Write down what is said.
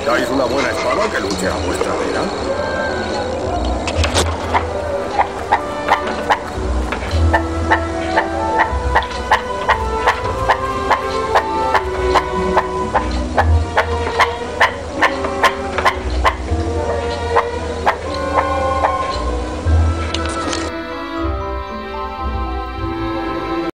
¿Necesitáis una buena espada que luche a vuestra vera?